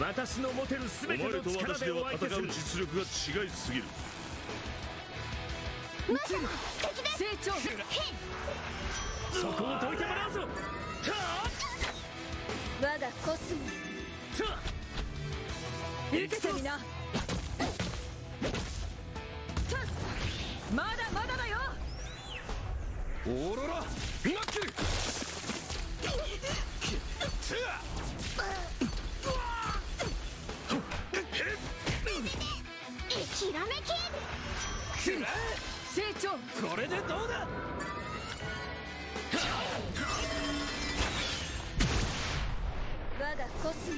私の持てるお全ての力でお私では相手する。戦う実力が違いすぎる。ムー様。敵です成長。そこをどいてもらうぞ。我がコスモ受けてみな。まだまだだよ。オーロラらめき成長。これでどうだ？我がコスモ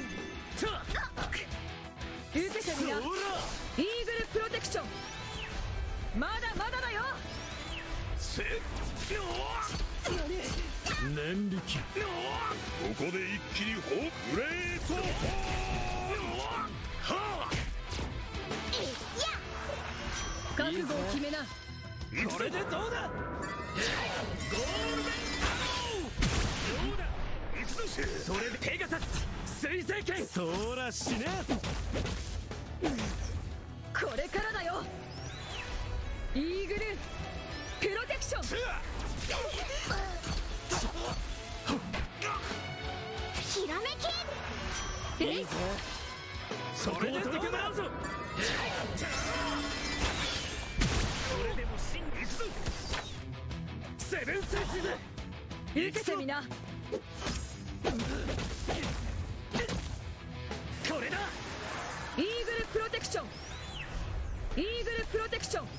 受けてみなイーグルプロテクション。まだまだだよ。せ念力。ここで一気にホーグレートは覚悟を決めな。これでどうだ?ゴールデンアローどうだ行くぞそれで手が立つ水星剣そらしねこれからだよイーグルプロテクションひらめきえいぞそれでどうだぞセブンセンスだ受けてみなこれだ。イーグルプロテクション。イーグルプロテクション。ム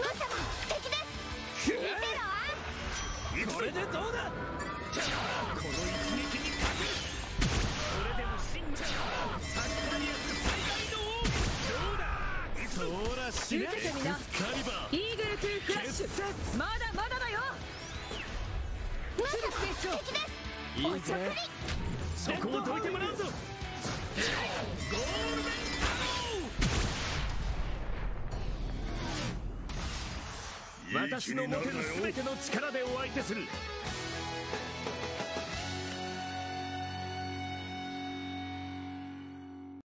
ー様敵です。見てろこれでどうだ？この一撃に王どうだそらし受けてみなイーグルトゥラッシュまだまだだよ。ムー様成長敵ですいお食事そこをどいてもらうぞゴールデン私の持てる全ての力でお相手する